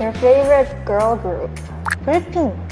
Your favorite girl group? Blackpink.